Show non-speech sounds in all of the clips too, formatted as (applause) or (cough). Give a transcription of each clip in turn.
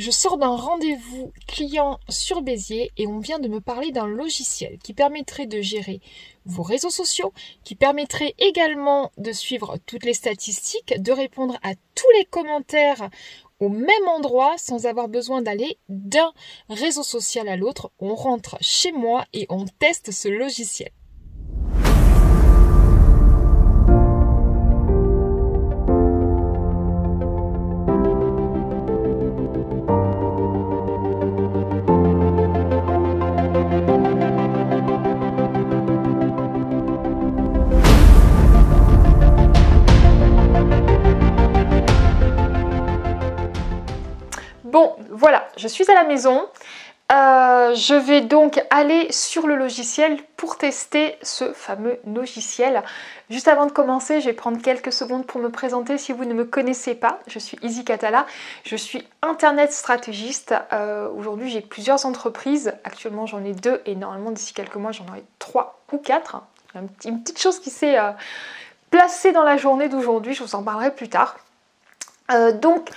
Je sors d'un rendez-vous client sur Béziers et on vient de me parler d'un logiciel qui permettrait de gérer vos réseaux sociaux, qui permettrait également de suivre toutes les statistiques, de répondre à tous les commentaires au même endroit sans avoir besoin d'aller d'un réseau social à l'autre. On rentre chez moi et on teste ce logiciel. Je suis à la maison. Euh, je vais donc aller sur le logiciel pour tester ce fameux logiciel. Juste avant de commencer, je vais prendre quelques secondes pour me présenter si vous ne me connaissez pas. Je suis Izzy Catala, je suis internet stratégiste. Euh, aujourd'hui, j'ai plusieurs entreprises. Actuellement, j'en ai deux et normalement, d'ici quelques mois, j'en aurai trois ou quatre. Une petite chose qui s'est euh, placée dans la journée d'aujourd'hui, je vous en parlerai plus tard. donc,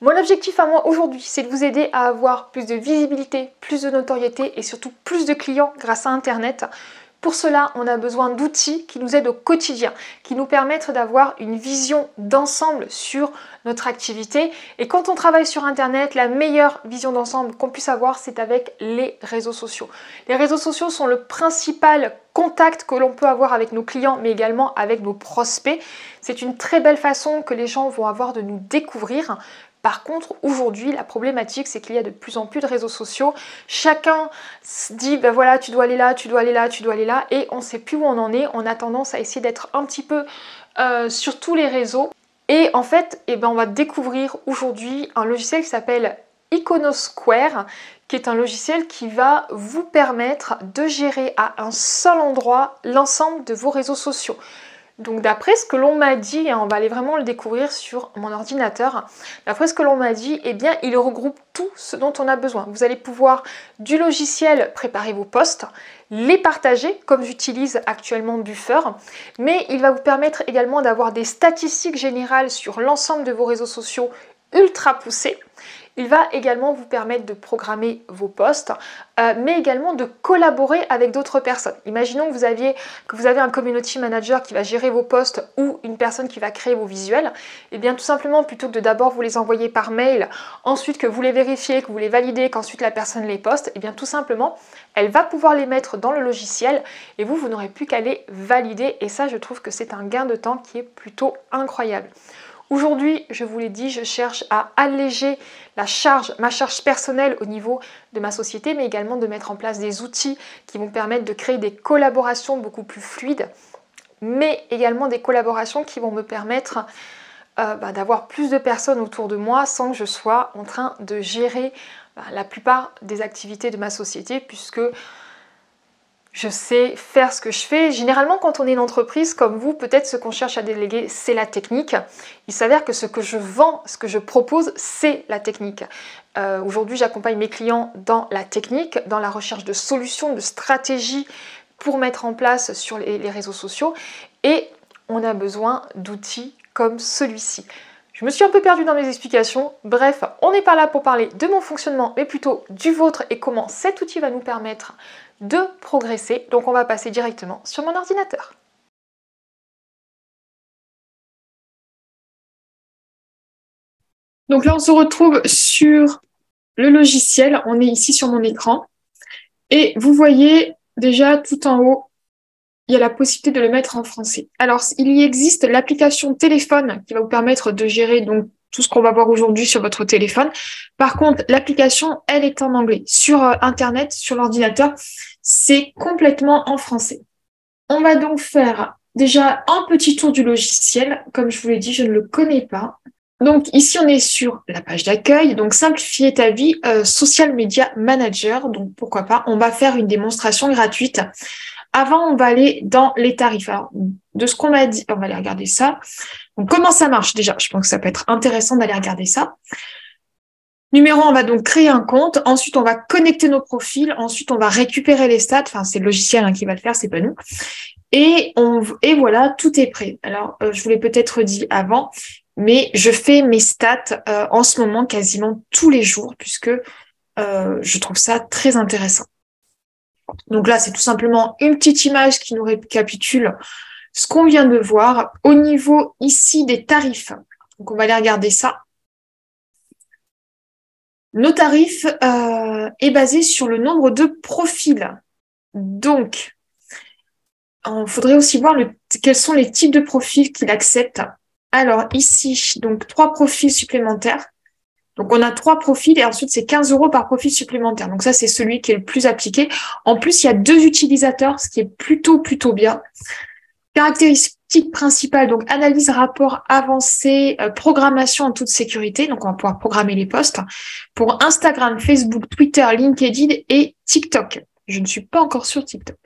mon objectif à moi aujourd'hui, c'est de vous aider à avoir plus de visibilité, plus de notoriété et surtout plus de clients grâce à Internet. Pour cela, on a besoin d'outils qui nous aident au quotidien, qui nous permettent d'avoir une vision d'ensemble sur notre activité. Et quand on travaille sur Internet, la meilleure vision d'ensemble qu'on puisse avoir, c'est avec les réseaux sociaux. Les réseaux sociaux sont le principal contact que l'on peut avoir avec nos clients, mais également avec nos prospects. C'est une très belle façon que les gens vont avoir de nous découvrir. Par contre, aujourd'hui, la problématique, c'est qu'il y a de plus en plus de réseaux sociaux. Chacun se dit, ben voilà, tu dois aller là, tu dois aller là, tu dois aller là, et on ne sait plus où on en est. On a tendance à essayer d'être un petit peu euh, sur tous les réseaux. Et en fait, eh ben, on va découvrir aujourd'hui un logiciel qui s'appelle Iconosquare, qui est un logiciel qui va vous permettre de gérer à un seul endroit l'ensemble de vos réseaux sociaux. Donc d'après ce que l'on m'a dit, et on va aller vraiment le découvrir sur mon ordinateur, d'après ce que l'on m'a dit, eh bien il regroupe tout ce dont on a besoin. Vous allez pouvoir du logiciel préparer vos posts, les partager comme j'utilise actuellement Buffer, mais il va vous permettre également d'avoir des statistiques générales sur l'ensemble de vos réseaux sociaux ultra poussées il va également vous permettre de programmer vos posts, euh, mais également de collaborer avec d'autres personnes. Imaginons que vous, que vous avez un community manager qui va gérer vos posts ou une personne qui va créer vos visuels. Et eh bien tout simplement, plutôt que de d'abord vous les envoyer par mail, ensuite que vous les vérifiez, que vous les validez, qu'ensuite la personne les poste, et eh bien tout simplement, elle va pouvoir les mettre dans le logiciel et vous, vous n'aurez plus qu'à les valider. Et ça, je trouve que c'est un gain de temps qui est plutôt incroyable. Aujourd'hui, je vous l'ai dit, je cherche à alléger la charge, ma charge personnelle au niveau de ma société, mais également de mettre en place des outils qui vont permettre de créer des collaborations beaucoup plus fluides, mais également des collaborations qui vont me permettre euh, bah, d'avoir plus de personnes autour de moi sans que je sois en train de gérer bah, la plupart des activités de ma société, puisque je sais faire ce que je fais. Généralement, quand on est une entreprise comme vous, peut-être ce qu'on cherche à déléguer, c'est la technique. Il s'avère que ce que je vends, ce que je propose, c'est la technique. Euh, aujourd'hui, j'accompagne mes clients dans la technique, dans la recherche de solutions, de stratégies pour mettre en place sur les réseaux sociaux. Et on a besoin d'outils comme celui-ci. Je me suis un peu perdue dans mes explications. Bref, on n'est pas là pour parler de mon fonctionnement, mais plutôt du vôtre et comment cet outil va nous permettre de progresser. Donc on va passer directement sur mon ordinateur. Donc là, on se retrouve sur le logiciel. On est ici sur mon écran. Et vous voyez déjà tout en haut il y a la possibilité de le mettre en français. Alors, il y existe l'application téléphone qui va vous permettre de gérer donc tout ce qu'on va voir aujourd'hui sur votre téléphone. Par contre, l'application, elle est en anglais. Sur euh, Internet, sur l'ordinateur, c'est complètement en français. On va donc faire déjà un petit tour du logiciel. Comme je vous l'ai dit, je ne le connais pas. Donc ici, on est sur la page d'accueil. Donc simplifier ta vie, euh, Social Media Manager. Donc pourquoi pas, on va faire une démonstration gratuite avant, on va aller dans les tarifs. Alors, de ce qu'on m'a dit, on va aller regarder ça. Donc, comment ça marche déjà? Je pense que ça peut être intéressant d'aller regarder ça. Numéro on va donc créer un compte. Ensuite, on va connecter nos profils. Ensuite, on va récupérer les stats. Enfin, c'est le logiciel hein, qui va le faire, c'est pas nous. Et, on, et voilà, tout est prêt. Alors, euh, je vous l'ai peut-être dit avant, mais je fais mes stats euh, en ce moment quasiment tous les jours puisque euh, je trouve ça très intéressant. Donc là, c'est tout simplement une petite image qui nous récapitule ce qu'on vient de voir au niveau ici des tarifs. Donc on va aller regarder ça. Nos tarifs euh, est basé sur le nombre de profils. Donc, il faudrait aussi voir quels sont les types de profils qu'il accepte. Alors ici, donc trois profils supplémentaires. Donc on a trois profils et ensuite c'est 15 euros par profil supplémentaire. Donc ça c'est celui qui est le plus appliqué. En plus il y a deux utilisateurs, ce qui est plutôt plutôt bien. Caractéristiques principales, donc analyse, rapport avancé, euh, programmation en toute sécurité. Donc on va pouvoir programmer les posts pour Instagram, Facebook, Twitter, LinkedIn et TikTok. Je ne suis pas encore sur TikTok.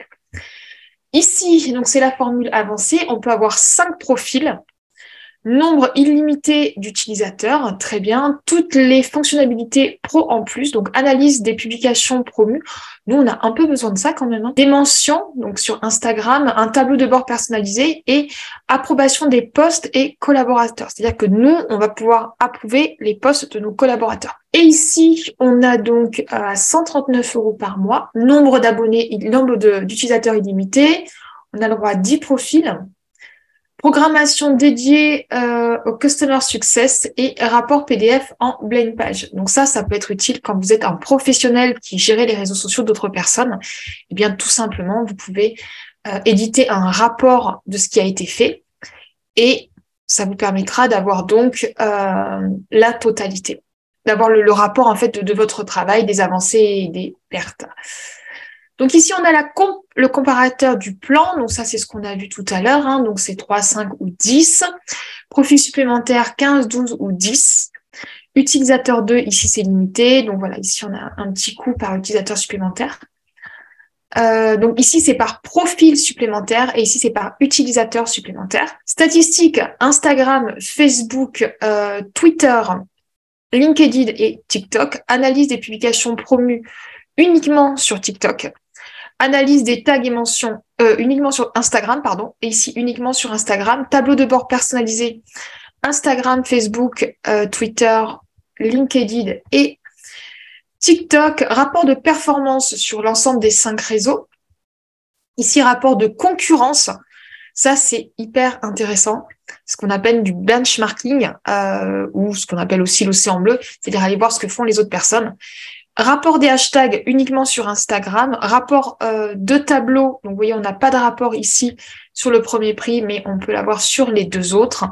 Ici, donc c'est la formule avancée. On peut avoir cinq profils Nombre illimité d'utilisateurs, très bien. Toutes les fonctionnalités pro en plus, donc analyse des publications promues. Nous, on a un peu besoin de ça quand même. Hein. Des mentions, donc sur Instagram, un tableau de bord personnalisé et approbation des posts et collaborateurs. C'est-à-dire que nous, on va pouvoir approuver les posts de nos collaborateurs. Et ici, on a donc à 139 euros par mois, nombre d'abonnés, nombre d'utilisateurs illimités. On a le droit à 10 profils programmation dédiée euh, au Customer Success et rapport PDF en blind page. Donc ça, ça peut être utile quand vous êtes un professionnel qui gère les réseaux sociaux d'autres personnes. Eh bien, tout simplement, vous pouvez euh, éditer un rapport de ce qui a été fait et ça vous permettra d'avoir donc euh, la totalité, d'avoir le, rapport en fait de, de votre travail, des avancées et des pertes. Donc ici, on a le comparateur du plan. Donc ça, c'est ce qu'on a vu tout à l'heure. Hein. Donc c'est 3, 5 ou 10. Profil supplémentaire 15, 12 ou 10. Utilisateur 2, ici c'est limité. Donc voilà, ici on a un petit coût par utilisateur supplémentaire. Euh, donc ici c'est par profil supplémentaire et ici c'est par utilisateur supplémentaire. Statistiques Instagram, Facebook, euh, Twitter, LinkedIn et TikTok. Analyse des publications promues uniquement sur TikTok analyse des tags et mentions euh, uniquement sur Instagram, pardon, et ici uniquement sur Instagram, tableau de bord personnalisé Instagram, Facebook, euh, Twitter, LinkedIn et TikTok, rapport de performance sur l'ensemble des cinq réseaux. Ici, rapport de concurrence. Ça, c'est hyper intéressant. Ce qu'on appelle du benchmarking euh, ou ce qu'on appelle aussi l'océan bleu, c'est-à-dire aller voir ce que font les autres personnes. Rapport des hashtags uniquement sur Instagram. Rapport euh, de tableau. Donc, vous voyez, on n'a pas de rapport ici sur le premier prix, mais on peut l'avoir sur les deux autres.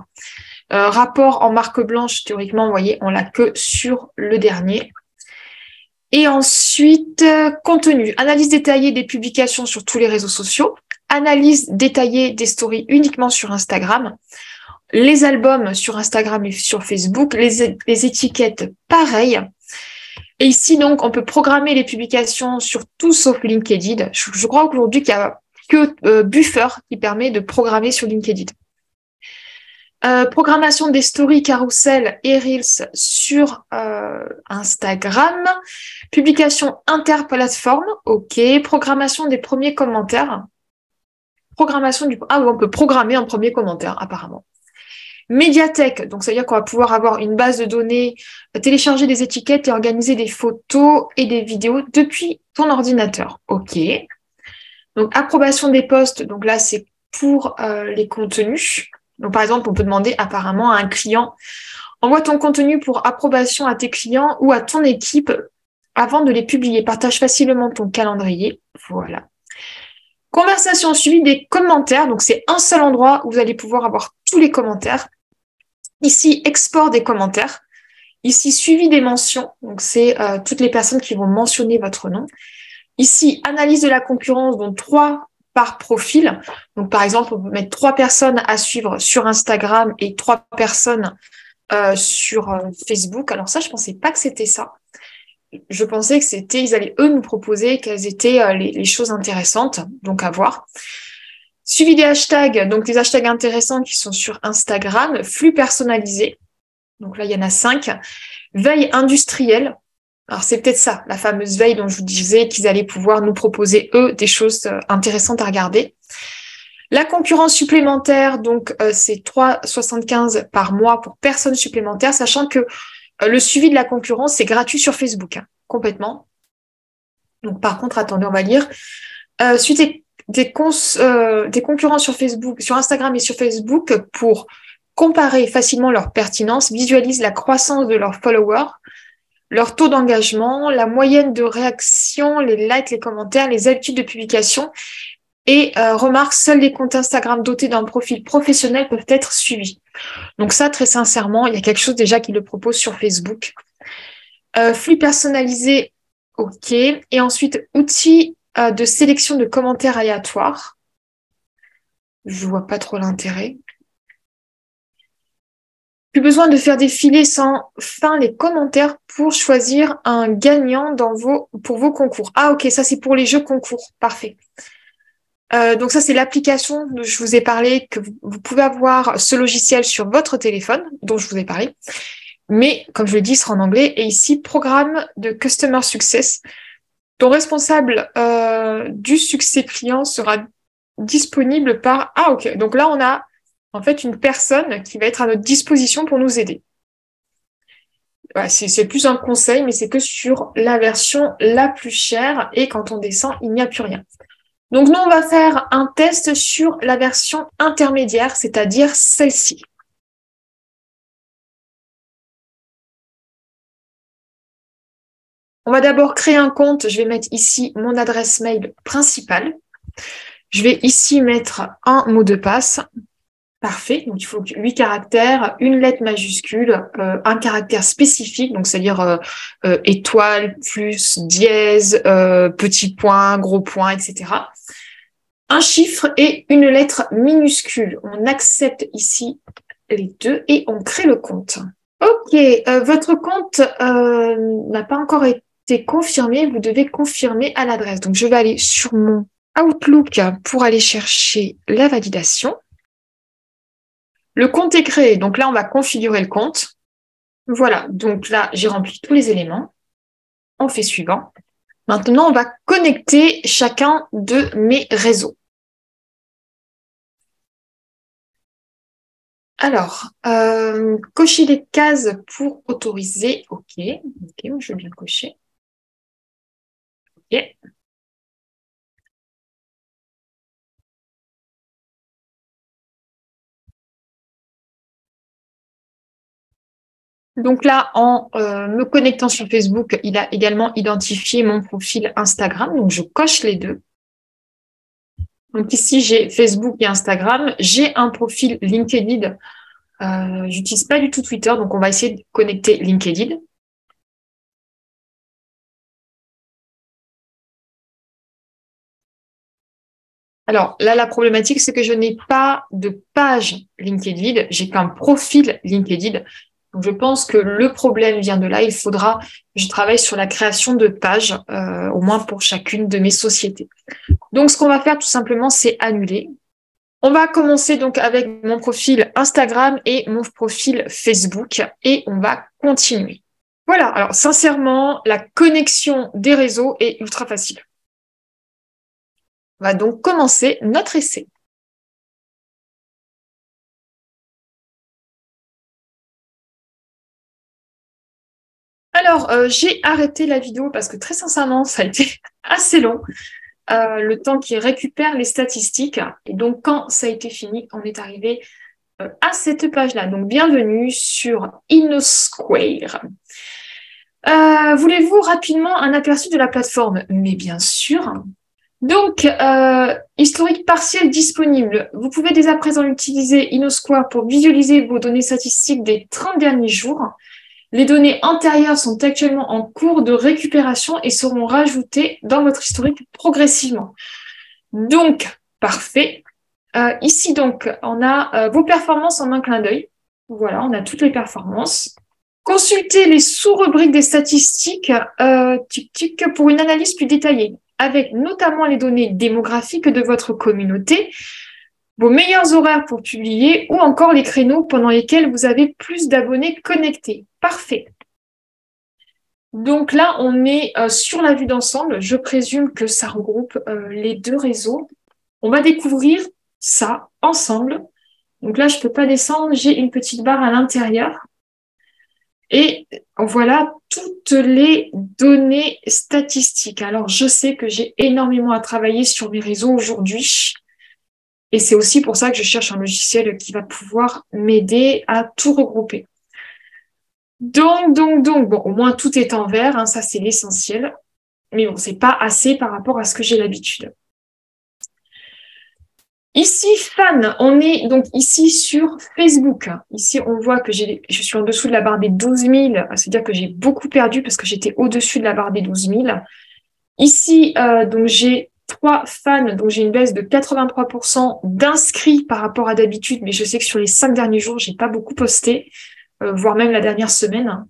Euh, rapport en marque blanche, théoriquement, vous voyez, on l'a que sur le dernier. Et ensuite, euh, contenu. Analyse détaillée des publications sur tous les réseaux sociaux. Analyse détaillée des stories uniquement sur Instagram. Les albums sur Instagram et sur Facebook. Les, les étiquettes, pareil. Et ici, donc, on peut programmer les publications sur tout sauf LinkedIn. Je, crois aujourd'hui qu'il n'y a que euh, Buffer qui permet de programmer sur LinkedIn. Euh, programmation des stories carousel et reels sur euh, Instagram. Publication interplateforme, ok. Programmation des premiers commentaires. Programmation du... Ah, on peut programmer un premier commentaire, apparemment. Médiathèque, donc ça veut dire qu'on va pouvoir avoir une base de données, télécharger des étiquettes et organiser des photos et des vidéos depuis ton ordinateur. OK. Donc approbation des postes, donc là c'est pour euh, les contenus. Donc par exemple, on peut demander apparemment à un client envoie ton contenu pour approbation à tes clients ou à ton équipe avant de les publier. Partage facilement ton calendrier. Voilà. Conversation suivie des commentaires. Donc, c'est un seul endroit où vous allez pouvoir avoir tous les commentaires. Ici, export des commentaires. Ici, suivi des mentions. Donc, c'est euh, toutes les personnes qui vont mentionner votre nom. Ici, analyse de la concurrence, donc trois par profil. Donc, par exemple, on peut mettre trois personnes à suivre sur Instagram et trois personnes euh, sur euh, Facebook. Alors ça, je pensais pas que c'était ça. Je pensais que c'était, ils allaient eux nous proposer quelles étaient les, les, choses intéressantes, donc à voir. Suivi des hashtags, donc les hashtags intéressants qui sont sur Instagram, flux personnalisé. Donc là, il y en a cinq. Veille industrielle. Alors c'est peut-être ça, la fameuse veille dont je vous disais qu'ils allaient pouvoir nous proposer, eux, des choses euh, intéressantes à regarder. La concurrence supplémentaire, donc euh, c'est 3,75 par mois pour personne supplémentaire, sachant que euh, le suivi de la concurrence, c'est gratuit sur Facebook, hein, complètement. Donc par contre, attendez, on va lire. Euh, suite des, des, des concurrents sur Facebook, sur Instagram et sur Facebook pour comparer facilement leur pertinence, visualise la croissance de leurs followers, leur taux d'engagement, la moyenne de réaction, les likes, les commentaires, les habitudes de publication et euh, remarque, seuls les comptes Instagram dotés d'un profil professionnel peuvent être suivis. Donc ça, très sincèrement, il y a quelque chose déjà qui le propose sur Facebook. Euh, flux personnalisé, OK. Et ensuite, outils euh, de sélection de commentaires aléatoires. Je vois pas trop l'intérêt. Plus besoin de faire défiler sans fin les commentaires pour choisir un gagnant dans vos, pour vos concours. Ah, ok, ça c'est pour les jeux concours. Parfait. Euh, donc ça, c'est l'application dont je vous ai parlé, que vous, pouvez avoir ce logiciel sur votre téléphone, dont je vous ai parlé. Mais, comme je l'ai dit, il sera en anglais. Et ici, programme de Customer Success. Ton responsable euh, du succès client sera disponible par... Ah, ok. Donc là, on a en fait une personne qui va être à notre disposition pour nous aider. c'est plus un conseil, mais c'est que sur la version la plus chère. Et quand on descend, il n'y a plus rien. Donc nous, on va faire un test sur la version intermédiaire, c'est-à-dire celle-ci. On va d'abord créer un compte. Je vais mettre ici mon adresse mail principale. Je vais ici mettre un mot de passe. Parfait. Donc, il faut huit caractères, une lettre majuscule, euh, un caractère spécifique, donc c'est-à-dire euh, euh, étoile, plus, dièse, petit point, gros point, etc. Un chiffre et une lettre minuscule. On accepte ici les deux et on crée le compte. Ok, votre compte n'a pas encore été confirmé. Vous devez confirmer à l'adresse. Donc, je vais aller sur mon Outlook pour aller chercher la validation. Le compte est créé. Donc là, on va configurer le compte. Voilà. Donc là, j'ai rempli tous les éléments. On fait suivant. Maintenant, on va connecter chacun de mes réseaux. Alors, euh, cocher les cases pour autoriser. OK. OK, je vais bien cocher. Donc là, en euh, me connectant sur Facebook, il a également identifié mon profil Instagram. Donc je coche les deux. Donc ici, j'ai Facebook et Instagram. J'ai un profil LinkedIn. Euh, J'utilise pas du tout Twitter, donc on va essayer de connecter LinkedIn. Alors là, la problématique, c'est que je n'ai pas de page LinkedIn, j'ai qu'un profil LinkedIn. Donc, je pense que le problème vient de là. Il faudra, je travaille sur la création de pages, euh, au moins pour chacune de mes sociétés. Donc, ce qu'on va faire tout simplement, c'est annuler. On va commencer donc avec mon profil Instagram et mon profil Facebook et on va continuer. Voilà, alors sincèrement, la connexion des réseaux est ultra facile. Va donc commencer notre essai. Alors, euh, j'ai arrêté la vidéo parce que très sincèrement, ça a été (laughs) assez long. Euh, le temps qui récupère les statistiques. Et donc, quand ça a été fini, on est arrivé euh, à cette page-là. Donc, bienvenue sur InnoSquare. Voulez-vous rapidement un aperçu de la plateforme? Mais bien sûr. Donc, historique partiel disponible. Vous pouvez dès à présent utiliser InnoSquare pour visualiser vos données statistiques des 30 derniers jours. Les données antérieures sont actuellement en cours de récupération et seront rajoutées dans votre historique progressivement. Donc, parfait. Euh, ici, donc, on a euh, vos performances en un clin d'œil. Voilà, on a toutes les performances. Consultez les sous-rubriques des statistiques euh, pour une analyse plus détaillée, avec notamment les données démographiques de votre communauté, vos meilleurs horaires pour publier ou encore les créneaux pendant lesquels vous avez plus d'abonnés connectés. Parfait. Donc là, on est euh, sur la vue d'ensemble. Je présume que ça regroupe euh, les deux réseaux. On va découvrir ça ensemble. Donc là, je ne peux pas descendre, j'ai une petite barre à l'intérieur. Et voilà toutes les données statistiques. Alors, je sais que j'ai énormément à travailler sur mes réseaux aujourd'hui. Et c'est aussi pour ça que je cherche un logiciel qui va pouvoir m'aider à tout regrouper. Donc, donc, donc, bon, au moins tout est en vert, hein, ça c'est l'essentiel. Mais bon, c'est pas assez par rapport à ce que j'ai l'habitude. Ici, fan, on est donc ici sur Facebook. Ici, on voit que je suis en dessous de la barre des 12 000, c'est-à-dire que j'ai beaucoup perdu parce que j'étais au-dessus de la barre des 12 000. Ici, euh, donc j'ai trois fans, donc j'ai une baisse de 83% d'inscrits par rapport à d'habitude, mais je sais que sur les cinq derniers jours, j'ai pas beaucoup posté, euh, voire même la dernière semaine.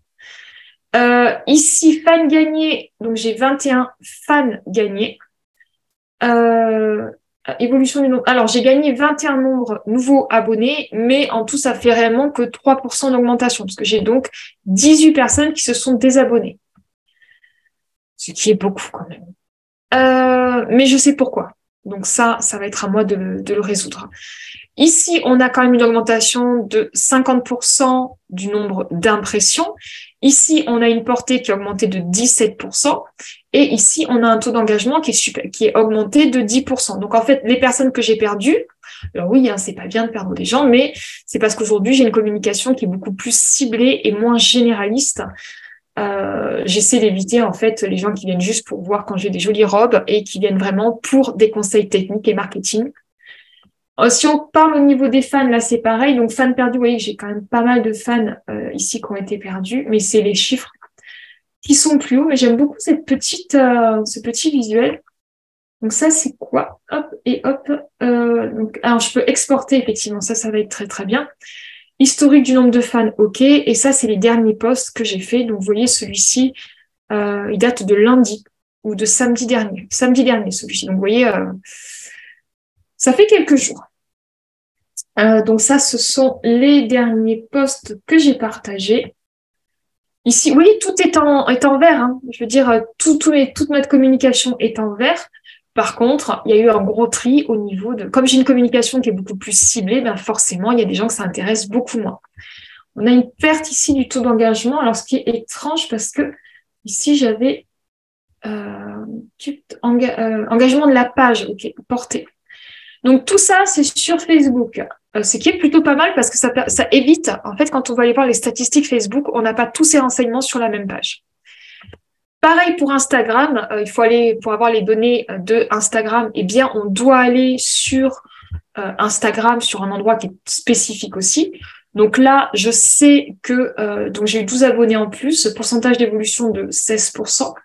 Euh, ici, fans gagnés, donc j'ai 21 fans gagnés. Euh, évolution du nombre. Alors, j'ai gagné 21 nombres nouveaux abonnés, mais en tout, ça fait réellement que 3% d'augmentation, parce que j'ai donc 18 personnes qui se sont désabonnées. Ce qui est beaucoup quand même. Euh, mais je sais pourquoi. Donc ça, ça va être à moi de, le résoudre. Ici, on a quand même une augmentation de 50% du nombre d'impressions. Ici, on a une portée qui a augmenté de 17%. Et ici, on a un taux d'engagement qui est augmenté de 10%. Donc, en fait, les personnes que j'ai perdues, alors oui, hein, c'est pas bien de perdre des gens, mais c'est parce qu'aujourd'hui, j'ai une communication qui est beaucoup plus ciblée et moins généraliste. Euh, j'essaie d'éviter en fait les gens qui viennent juste pour voir quand j'ai des jolies robes et qui viennent vraiment pour des conseils techniques et marketing. Euh, si on parle au niveau des fans, là c'est pareil. Donc fans perdus, vous voyez j'ai quand même pas mal de fans euh, ici qui ont été perdus, mais c'est les chiffres qui sont plus hauts. Mais j'aime beaucoup petite, ce petit visuel. Donc ça c'est quoi? Hop et hop. donc alors je peux exporter effectivement ça, ça va être très très bien. Historique du nombre de fans, ok. Et ça, c'est les derniers posts que j'ai fait. Donc, vous voyez, celui-ci, euh, il date de lundi ou de samedi dernier. Samedi dernier, celui-ci. Donc, vous voyez, euh, ça fait quelques jours. Euh, donc, ça, ce sont les derniers posts que j'ai partagés. Ici, oui, tout est en, est en vert. Hein. Je veux dire, tout, tout toute notre communication est en vert. Par contre, il y a eu un gros tri au niveau de... Comme j'ai une communication qui est beaucoup plus ciblée, ben forcément, il y a des gens que ça intéresse beaucoup moins. On a une perte ici du taux d'engagement, alors ce qui est étrange parce que ici, j'avais euh, euh, engagement de la page, ok, portée. Donc tout ça, c'est sur Facebook. Euh, ce qui est plutôt pas mal parce que ça, évite, en fait, quand on va aller voir les statistiques Facebook, on n'a pas tous ces renseignements sur la même page. Pareil pour Instagram, euh, il faut aller pour avoir les données euh, de Instagram. Eh bien, on doit aller sur euh, Instagram sur un endroit qui est spécifique aussi. Donc là, je sais que donc j'ai eu 12 abonnés en plus, pourcentage d'évolution de 16%.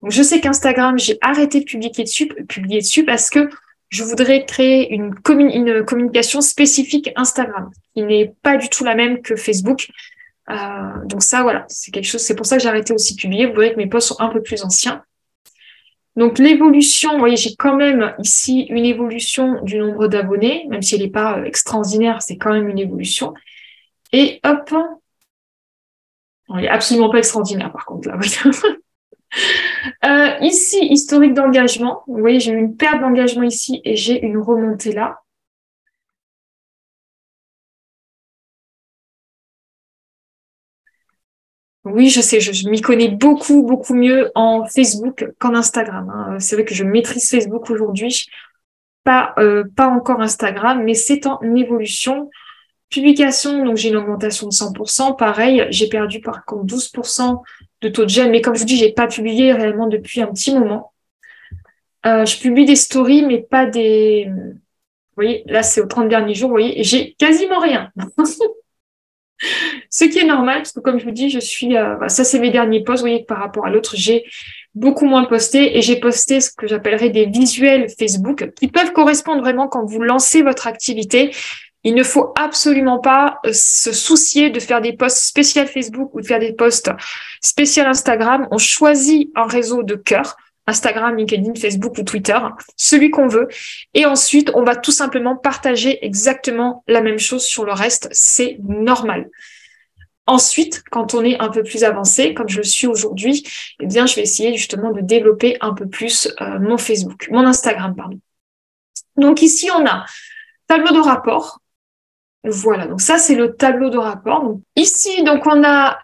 Donc je sais qu'Instagram, j'ai arrêté de publier dessus, publier dessus parce que je voudrais créer une, communication spécifique Instagram, qui n'est pas du tout la même que Facebook. Euh, donc ça, voilà, c'est quelque chose. C'est pour ça que j'ai arrêté aussi de publier. Vous voyez que mes posts sont un peu plus anciens. Donc l'évolution, vous voyez, j'ai quand même ici une évolution du nombre d'abonnés, même si elle n'est pas euh, extraordinaire, c'est quand même une évolution. Et hop, elle n'est absolument pas extraordinaire par contre là. (laughs) euh, ici, historique d'engagement. Vous voyez, j'ai une perte d'engagement ici et j'ai une remontée là. Oui, je sais, je, m'y connais beaucoup, beaucoup mieux en Facebook qu'en Instagram. Hein. C'est vrai que je maîtrise Facebook aujourd'hui, pas, euh, pas encore Instagram, mais c'est en évolution. Publication, donc j'ai une augmentation de 100%. Pareil, j'ai perdu par contre 12% de taux de gel, mais comme je vous dis, j'ai pas publié réellement depuis un petit moment. Euh, je publie des stories, mais pas des... Vous voyez, là c'est aux 30 derniers jours, vous voyez, j'ai quasiment rien. (laughs) Ce qui est normal, parce que comme je vous dis, je suis, euh, bah, ça c'est mes derniers posts. Vous voyez que par rapport à l'autre, j'ai beaucoup moins posté et j'ai posté ce que j'appellerais des visuels Facebook qui peuvent correspondre vraiment quand vous lancez votre activité. Il ne faut absolument pas euh, se soucier de faire des posts spéciaux Facebook ou de faire des posts spéciaux Instagram. On choisit un réseau de cœur. Instagram, LinkedIn, Facebook ou Twitter, celui qu'on veut. Et ensuite, on va tout simplement partager exactement la même chose sur le reste. C'est normal. Ensuite, quand on est un peu plus avancé, comme je le suis aujourd'hui, eh bien, je vais essayer justement de développer un peu plus euh, mon Facebook, mon Instagram, pardon. Donc ici, on a tableau de rapport. Voilà, donc ça c'est le tableau de rapport. Ici, donc on a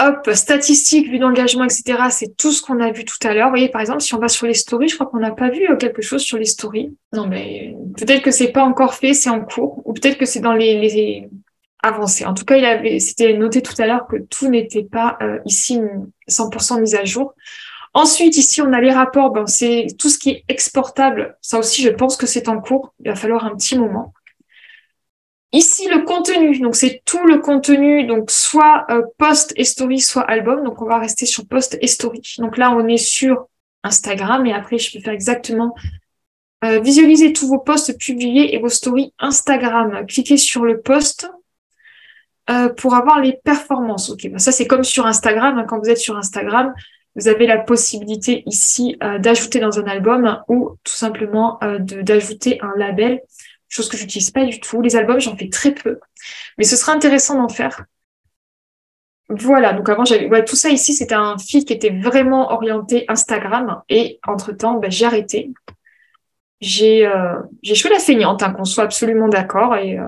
hop, statistiques, vue d'engagement, etc. C'est tout ce qu'on a vu tout à l'heure. Vous voyez, par exemple, si on va sur les stories, je crois qu'on n'a pas vu euh, quelque chose sur les stories. Non, mais peut-être que c'est pas encore fait, c'est en cours, ou peut-être que c'est dans les, avancés. En tout cas, il avait, c'était noté tout à l'heure que tout n'était pas euh, ici 100% mis à jour. Ensuite, ici, on a les rapports. C'est tout ce qui est exportable. Ça aussi, je pense que c'est en cours. Il va falloir un petit moment. Ici, le contenu, donc c'est tout le contenu, donc soit euh, post et story, soit album. Donc on va rester sur post et story. Donc là, on est sur Instagram et après, je peux faire exactement euh, visualiser tous vos posts publiés et vos stories Instagram. Cliquez sur le post euh, pour avoir les performances. Ok, ben, ça c'est comme sur Instagram. Hein. quand vous êtes sur Instagram, vous avez la possibilité ici d'ajouter dans un album ou tout simplement d'ajouter un label chose que j'utilise pas du tout. Les albums, j'en fais très peu, mais ce sera intéressant d'en faire. Voilà, donc avant j'avais tout ça ici, c'était un feed qui était vraiment orienté Instagram et entre-temps, ben, j'ai arrêté. J'ai euh, joué la feignante, hein, qu'on soit absolument d'accord. Et euh,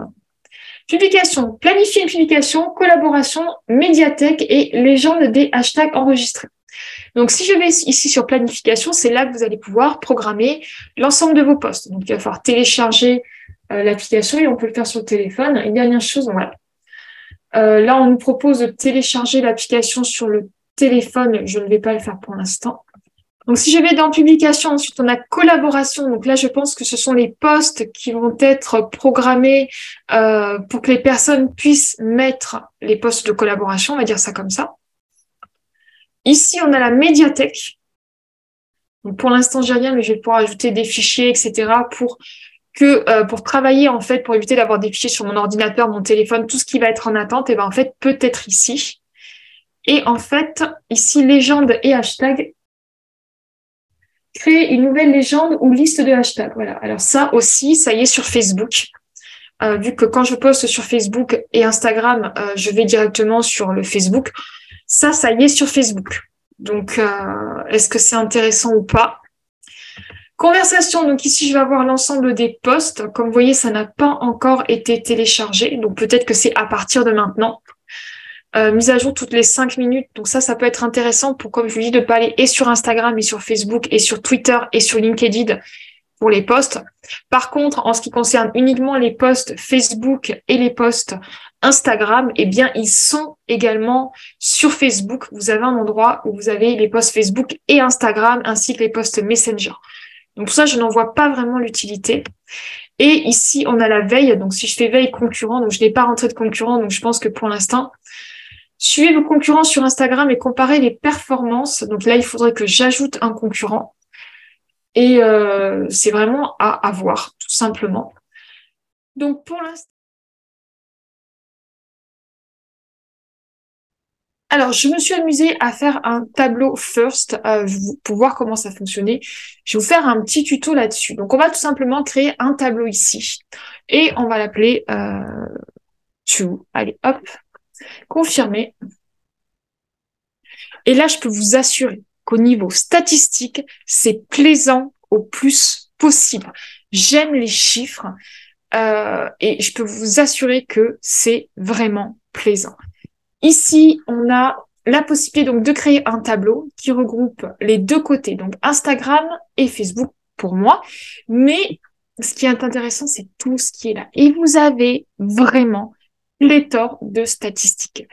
publication, planifier une publication, collaboration, médiathèque et légende des hashtags enregistrés. Donc, si je vais ici sur planification, c'est là que vous allez pouvoir programmer l'ensemble de vos posts. Donc, il va falloir télécharger l'application et on peut le faire sur le téléphone. Et dernière chose, voilà. Euh, là, on nous propose de télécharger l'application sur le téléphone. Je ne vais pas le faire pour l'instant. Donc, si je vais dans publication, ensuite on a collaboration. Donc là, je pense que ce sont les posts qui vont être programmés euh, pour que les personnes puissent mettre les posts de collaboration, on va dire ça comme ça. Ici, on a la médiathèque. Pour l'instant, j'ai rien, mais je vais pouvoir ajouter des fichiers, etc. pour que euh, pour travailler en fait, pour éviter d'avoir des fichiers sur mon ordinateur, mon téléphone, tout ce qui va être en attente, et eh ben en fait peut être ici. Et en fait, ici légende et hashtag, créer une nouvelle légende ou liste de hashtags. Voilà. Alors ça aussi, ça y est sur Facebook. Euh, vu que quand je poste sur Facebook et Instagram, euh, je vais directement sur le Facebook. Ça, ça y est sur Facebook. Donc, est-ce que c'est intéressant ou pas? Conversation, donc ici je vais avoir l'ensemble des posts. Comme vous voyez, ça n'a pas encore été téléchargé, donc peut-être que c'est à partir de maintenant. Euh, mise à jour toutes les cinq minutes, donc ça, ça peut être intéressant pour, comme je vous dis, de pas aller et sur Instagram et sur Facebook et sur Twitter et sur LinkedIn pour les posts. Par contre, en ce qui concerne uniquement les posts Facebook et les posts Instagram, eh bien, ils sont également sur Facebook. Vous avez un endroit où vous avez les posts Facebook et Instagram ainsi que les posts Messenger. Donc pour ça, je n'en vois pas vraiment l'utilité. Et ici, on a la veille. Donc si je fais veille concurrent, donc je n'ai pas rentré de concurrent, donc je pense que pour l'instant, suivez vos concurrents sur Instagram et comparez les performances. Donc là, il faudrait que j'ajoute un concurrent. Et euh, c'est vraiment à avoir, tout simplement. Donc pour l'instant, Alors, je me suis amusée à faire un tableau first euh, pour voir comment ça fonctionnait. Je vais vous faire un petit tuto là-dessus. Donc, on va tout simplement créer un tableau ici et on va l'appeler euh, to. Allez, hop, confirmer. Et là, je peux vous assurer qu'au niveau statistique, c'est plaisant au plus possible. J'aime les chiffres euh, et je peux vous assurer que c'est vraiment plaisant. Ici, on a la possibilité donc de créer un tableau qui regroupe les deux côtés, donc Instagram et Facebook pour moi. Mais ce qui est intéressant, c'est tout ce qui est là. Et vous avez vraiment pléthore de statistiques.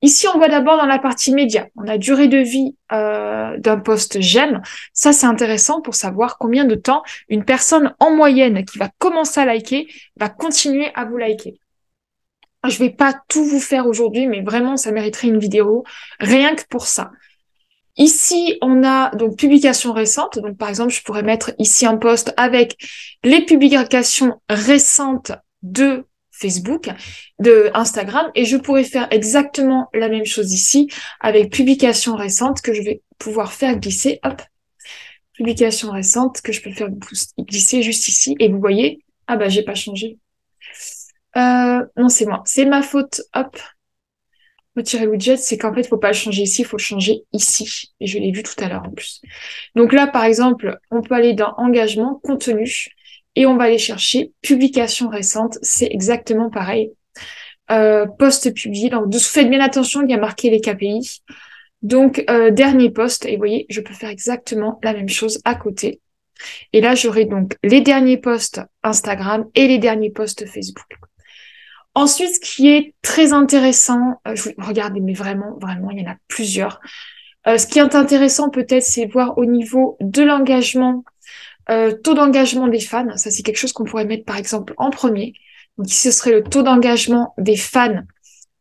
Ici, on voit d'abord dans la partie média, on a durée de vie euh, d'un post j'aime. Ça, c'est intéressant pour savoir combien de temps une personne en moyenne qui va commencer à liker va continuer à vous liker. Je vais pas tout vous faire aujourd'hui, mais vraiment, ça mériterait une vidéo rien que pour ça. Ici, on a donc publications récentes. Donc, par exemple, je pourrais mettre ici un post avec les publications récentes de Facebook, de Instagram, et je pourrais faire exactement la même chose ici avec publications récentes que je vais pouvoir faire glisser. Hop, publication récente que je peux faire glisser juste ici. Et vous voyez, ah bah j'ai pas changé. Non, c'est moi. C'est ma faute. Hop. Retirer widget, c'est qu'en fait, faut pas le changer ici, il faut le changer ici. Et je l'ai vu tout à l'heure en plus. Donc là, par exemple, on peut aller dans engagement, contenu. et on va aller chercher publication récente. C'est exactement pareil. Euh, post publié. Donc, faites bien attention, il y a marqué les KPI. Donc, euh, dernier post, et vous voyez, je peux faire exactement la même chose à côté. Et là, j'aurai donc les derniers posts Instagram et les derniers posts Facebook. Ensuite, ce qui est très intéressant, euh, je, regardez, mais vraiment, vraiment, il y en a plusieurs. Euh, ce qui est intéressant peut-être, c'est voir au niveau de l'engagement, euh, taux d'engagement des fans. Ça, c'est quelque chose qu'on pourrait mettre par exemple en premier. Donc ce serait le taux d'engagement des fans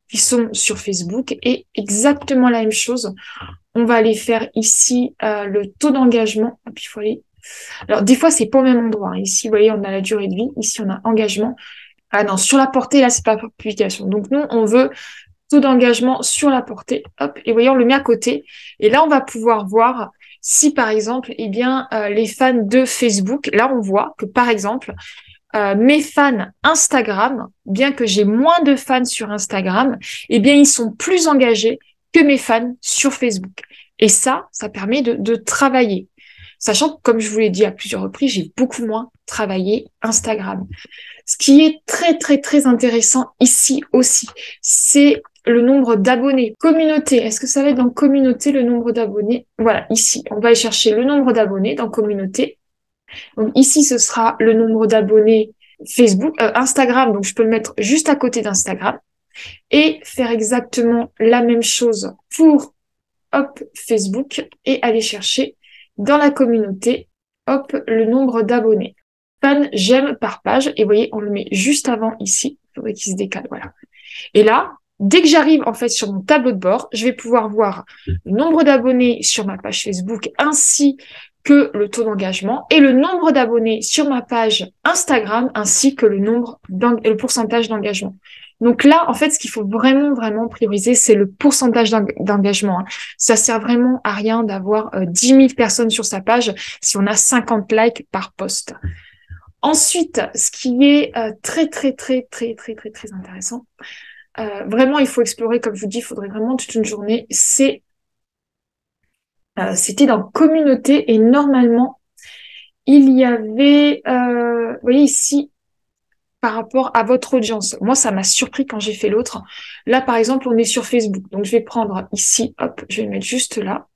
qui sont sur Facebook. Et exactement la même chose, on va aller faire ici euh, le taux d'engagement. aller. Alors des fois, c'est pas au même endroit. Ici, vous voyez, on a la durée de vie. Ici, on a engagement. Ah non, sur la portée, là, c'est pas publication. Donc nous, on veut taux d'engagement sur la portée. Hop, et voyons, on le met à côté. Et là, on va pouvoir voir si, par exemple, eh bien, euh, les fans de Facebook, là, on voit que, par exemple, euh, mes fans Instagram, bien que j'ai moins de fans sur Instagram, eh bien, ils sont plus engagés que mes fans sur Facebook. Et ça, ça permet de, de travailler. Sachant que, comme je vous l'ai dit à plusieurs reprises, j'ai beaucoup moins travaillé Instagram. Ce qui est très, très, très intéressant ici aussi, c'est le nombre d'abonnés. Communauté, est-ce que ça va être dans communauté le nombre d'abonnés? Voilà, ici, on va aller chercher le nombre d'abonnés dans communauté. Donc ici, ce sera le nombre d'abonnés Facebook, euh, Instagram, donc je peux le mettre juste à côté d'Instagram et faire exactement la même chose pour hop Facebook et aller chercher dans la communauté hop le nombre d'abonnés. Fan, j'aime par page et voyez, on le met juste avant ici. Il faudrait qu'il se décale, voilà. Et là, Dès que j'arrive en fait sur mon tableau de bord, je vais pouvoir voir le nombre d'abonnés sur ma page Facebook ainsi que le taux d'engagement et le nombre d'abonnés sur ma page Instagram ainsi que le nombre le pourcentage d'engagement. Donc là, en fait, ce qu'il faut vraiment, vraiment prioriser, c'est le pourcentage d'engagement. Hein. Ça sert vraiment à rien d'avoir 10 euh, 000 personnes sur sa page si on a 50 likes par post. Ensuite, ce qui est euh, très, très, très, très, très, très, très intéressant, euh, vraiment, il faut explorer, comme je vous dis, il faudrait vraiment toute une journée. C'est, c'était dans communauté et normalement, il y avait, euh, vous voyez ici, par rapport à votre audience. Moi, ça m'a surpris quand j'ai fait l'autre. Là, par exemple, on est sur Facebook. Donc, je vais prendre ici, hop, je vais le mettre juste là.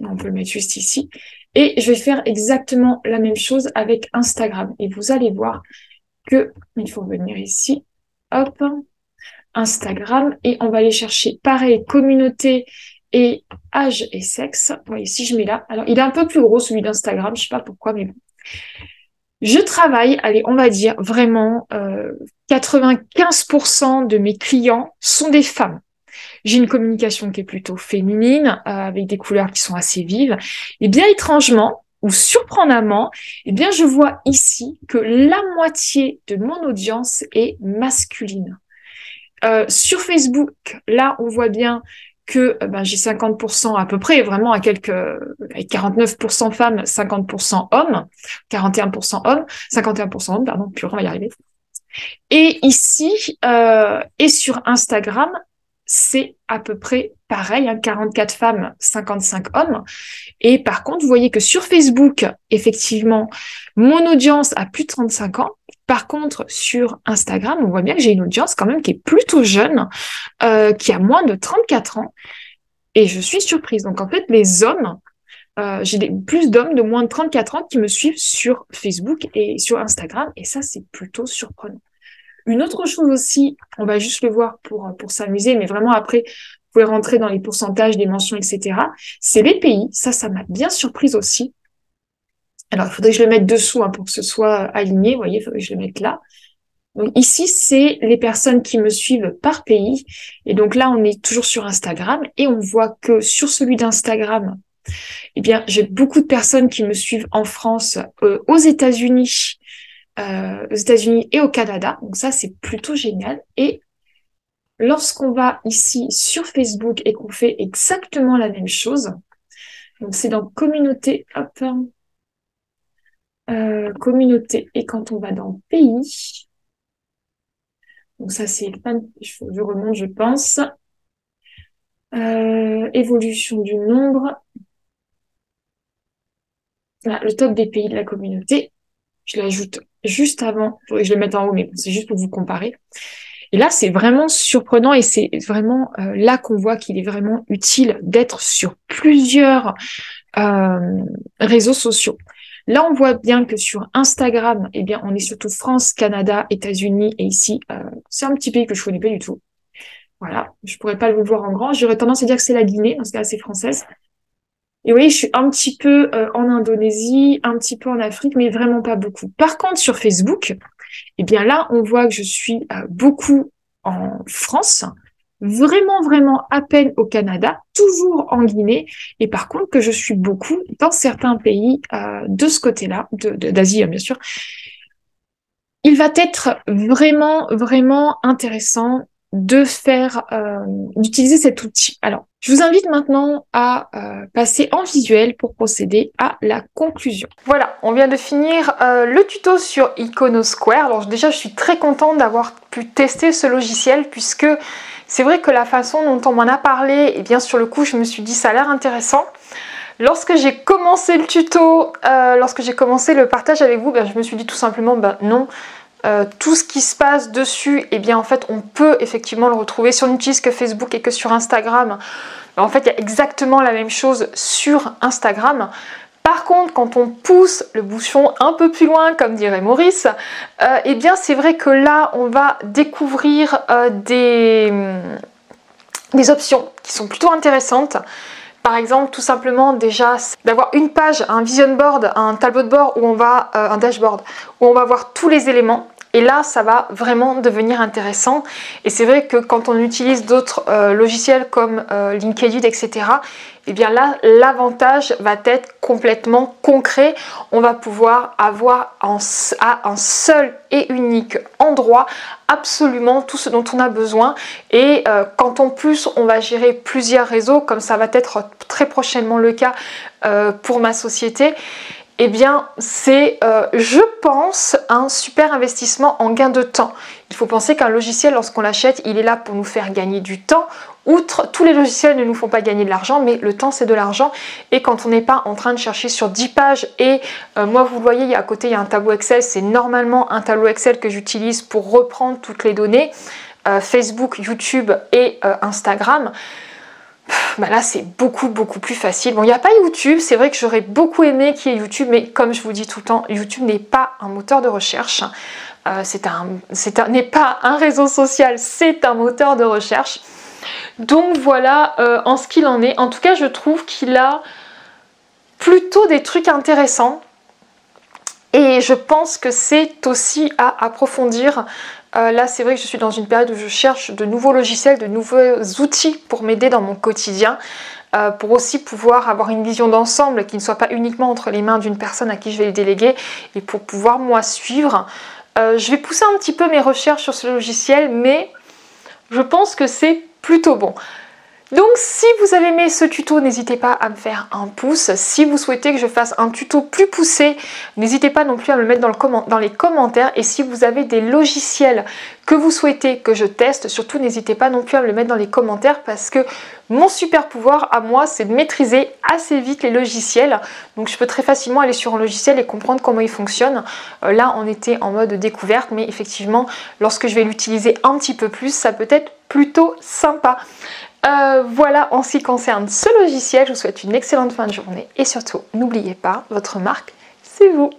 On peut le mettre juste ici. Et je vais faire exactement la même chose avec Instagram. Et vous allez voir que, il faut venir ici, hop, Instagram et on va aller chercher pareil communauté et âge et sexe. voyez, si je mets là, alors il est un peu plus gros celui d'Instagram, je sais pas pourquoi, mais bon. Je travaille, allez, on va dire vraiment euh, 95% de mes clients sont des femmes. J'ai une communication qui est plutôt féminine, euh, avec des couleurs qui sont assez vives. Et bien étrangement, ou surprenamment, eh bien je vois ici que la moitié de mon audience est masculine. Euh, sur Facebook, là, on voit bien que euh, ben, j'ai 50% à peu près, vraiment à quelques, avec 49% femmes, 50% hommes, 41% hommes, 51% hommes, pardon, puis on va y arriver. Et ici, euh, et sur Instagram, c'est à peu près pareil, hein, 44 femmes, 55 hommes. Et par contre, vous voyez que sur Facebook, effectivement, mon audience a plus de 35 ans. Par contre, sur Instagram, on voit bien que j'ai une audience quand même qui est plutôt jeune, euh, qui a moins de 34 ans. Et je suis surprise. Donc en fait, les hommes, euh, j'ai plus d'hommes de moins de 34 ans qui me suivent sur Facebook et sur Instagram. Et ça, c'est plutôt surprenant. Une autre chose aussi, on va juste le voir pour, pour s'amuser, mais vraiment après, vous pouvez rentrer dans les pourcentages, des mentions, etc. C'est les pays. Ça, ça m'a bien surprise aussi. Alors, il faudrait que je le mette dessous hein, pour que ce soit aligné. Vous voyez, il faudrait que je le mette là. Donc ici, c'est les personnes qui me suivent par pays. Et donc là, on est toujours sur Instagram et on voit que sur celui d'Instagram, eh bien, j'ai beaucoup de personnes qui me suivent en France, euh, aux États-Unis, euh, aux États-Unis et au Canada. Donc ça, c'est plutôt génial. Et lorsqu'on va ici sur Facebook et qu'on fait exactement la même chose, donc c'est dans communauté, hop, euh, communauté. Et quand on va dans pays, donc ça c'est, je remonte, je pense. Euh, évolution du nombre. le top des pays de la communauté. Je l'ajoute juste avant. je le mette en haut, mais c'est juste pour vous comparer. Et là, c'est vraiment surprenant et c'est vraiment euh, là qu'on voit qu'il est vraiment utile d'être sur plusieurs réseaux sociaux. Là, on voit bien que sur Instagram, eh bien, on est surtout France, Canada, États-Unis et ici, euh, c'est un petit pays que je connais pas du tout. Voilà, je pourrais pas le voir en grand. J'aurais tendance à dire que c'est la Guinée, dans ce cas, c'est française. Et oui, je suis un petit peu euh, en Indonésie, un petit peu en Afrique, mais vraiment pas beaucoup. Par contre, sur Facebook, eh bien là, on voit que je suis euh, beaucoup en France, vraiment, vraiment à peine au Canada, toujours en Guinée, et par contre que je suis beaucoup dans certains pays euh, de ce côté-là, d'Asie hein, bien sûr. Il va être vraiment, vraiment intéressant de faire, euh, d'utiliser cet outil. Alors, je vous invite maintenant à euh, passer en visuel pour procéder à la conclusion. Voilà, on vient de finir euh, le tuto sur Iconosquare. Alors déjà, je suis très contente d'avoir pu tester ce logiciel puisque c'est vrai que la façon dont on m'en a parlé, et eh bien sur le coup, je me suis dit ça a l'air intéressant. Lorsque j'ai commencé le tuto, lorsque j'ai commencé le partage avec vous, ben, je me suis dit tout simplement, ben non, euh, tout ce qui se passe dessus, et eh bien en fait on peut effectivement le retrouver si on que Facebook et que sur Instagram. En fait il y a exactement la même chose sur Instagram. Par contre, quand on pousse le bouchon un peu plus loin, comme dirait Maurice, euh, eh bien c'est vrai que là on va découvrir euh, des, des options qui sont plutôt intéressantes. Par exemple, tout simplement déjà d'avoir une page, un vision board, un tableau de bord où on va, un dashboard, où on va voir tous les éléments et là, ça va vraiment devenir intéressant. Et c'est vrai que quand on utilise d'autres euh, logiciels comme euh, LinkedIn, etc., eh bien là, l'avantage va être complètement concret. On va pouvoir avoir à un seul et unique endroit absolument tout ce dont on a besoin. Et euh, quand en plus on va gérer plusieurs réseaux, comme ça va être très prochainement le cas pour ma société, eh bien c'est, euh, je pense, un super investissement en gain de temps. Il faut penser qu'un logiciel, lorsqu'on l'achète, il est là pour nous faire gagner du temps. Outre, tous les logiciels ne nous font pas gagner de l'argent, mais le temps c'est de l'argent. Et quand on n'est pas en train de chercher sur 10 pages, et euh, moi vous le voyez, à côté il y a un tableau Excel, c'est normalement un tableau Excel que j'utilise pour reprendre toutes les données, euh, Facebook, YouTube et Instagram. Bah là c'est beaucoup beaucoup plus facile. Bon, il n'y a pas YouTube, c'est vrai que j'aurais beaucoup aimé qu'il y ait YouTube, mais comme je vous dis tout le temps, YouTube n'est pas un moteur de recherche. Euh, c'est n'est pas un réseau social, c'est un moteur de recherche. Donc voilà euh, en ce qu'il en est. En tout cas, je trouve qu'il a plutôt des trucs intéressants. Et je pense que c'est aussi à approfondir euh, là, c'est vrai que je suis dans une période où je cherche de nouveaux logiciels, de nouveaux outils pour m'aider dans mon quotidien, euh, pour aussi pouvoir avoir une vision d'ensemble qui ne soit pas uniquement entre les mains d'une personne à qui je vais le déléguer et pour pouvoir moi suivre. Euh, je vais pousser un petit peu mes recherches sur ce logiciel, mais je pense que c'est plutôt bon. Donc si vous avez aimé ce tuto, n'hésitez pas à me faire un pouce. Si vous souhaitez que je fasse un tuto plus poussé, n'hésitez pas non plus à me le mettre dans, les commentaires. Et si vous avez des logiciels que vous souhaitez que je teste, surtout n'hésitez pas non plus à me le mettre dans les commentaires parce que mon super pouvoir à moi, c'est de maîtriser assez vite les logiciels. Donc je peux très facilement aller sur un logiciel et comprendre comment il fonctionne. Euh, là, on était en mode découverte, mais effectivement, lorsque je vais l'utiliser un petit peu plus, ça peut être plutôt sympa. Euh, voilà en ce qui concerne ce logiciel, je vous souhaite une excellente fin de journée et surtout n'oubliez pas, votre marque, c'est vous.